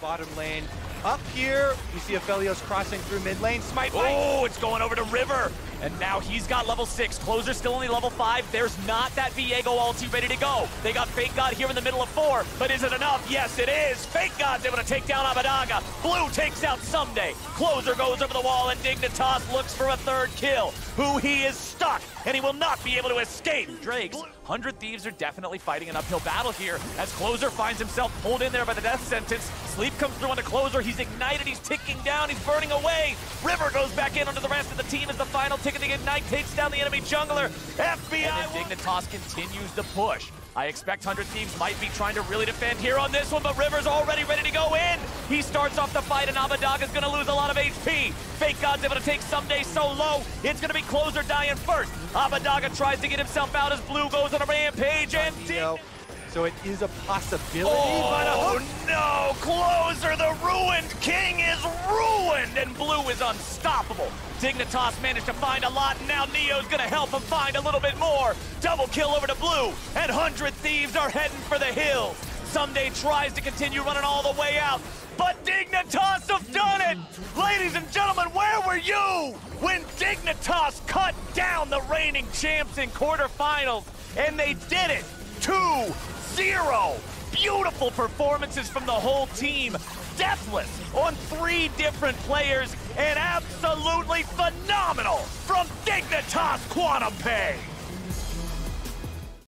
bottom lane. Up here, you see Aphelios crossing through mid lane. Smite Oh, it's going over to River. And now he's got level 6. Closer still only level 5. There's not that Viego ulti ready to go. They got Fake God here in the middle of 4. But is it enough? Yes, it is. Fake God's able to take down Abbedagga. Blue takes out Ssumday. Closer goes over the wall and Dignitas looks for a third kill. huhi is stuck, and he will not be able to escape. Drakes, 100 Thieves are definitely fighting an uphill battle here as Closer finds himself pulled in there by the death sentence. Sleep comes through on the Closer. He's ignited. He's ticking down. He's burning away. River goes back in under the rest of the team as the final ticketing ignite takes down the enemy jungler. FBI. And then Dignitas continues to push. I expect 100 Thieves might be trying to really defend here on this one, but River's already ready to go in. He starts off the fight, and Abbedagga's going to lose a lot of HP. Fake God's able to take Ssumday so low, it's going to be Closer dying first. Abbedagga tries to get himself out as Blue goes on a rampage, and... Neo. So it is a possibility, Oh but a oh, hook no! And Blue is unstoppable. Dignitas managed to find a lot, and now Neo's gonna help him find a little bit more. Double kill over to Blue, and Hundred Thieves are heading for the hill. Ssumday tries to continue running all the way out, but Dignitas have done it! Ladies and gentlemen, where were you when Dignitas cut down the reigning champs in quarterfinals? And they did it! 2-0! Beautiful performances from the whole team. Deathless on three different players, and absolutely phenomenal from Dignitas Quantum Pay!